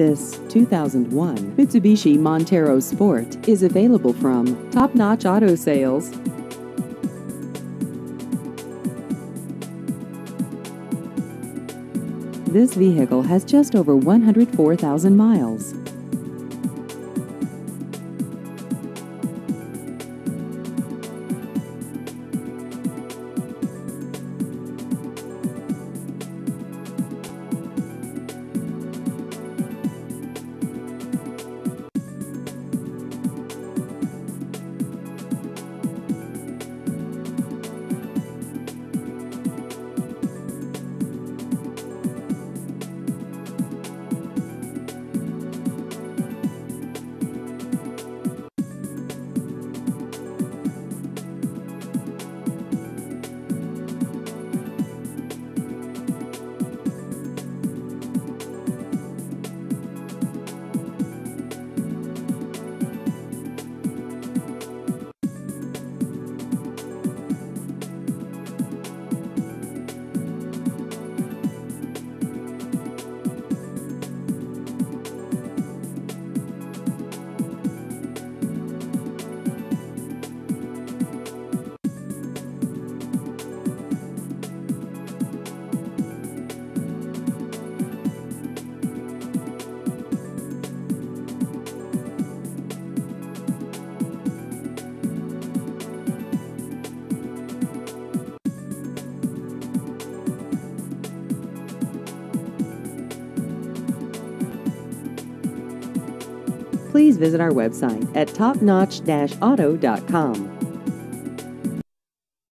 This 2001 Mitsubishi Montero Sport is available from Top Notch Auto Sales. This vehicle has just over 104,000 miles. Please visit our website at topnotch-auto.com.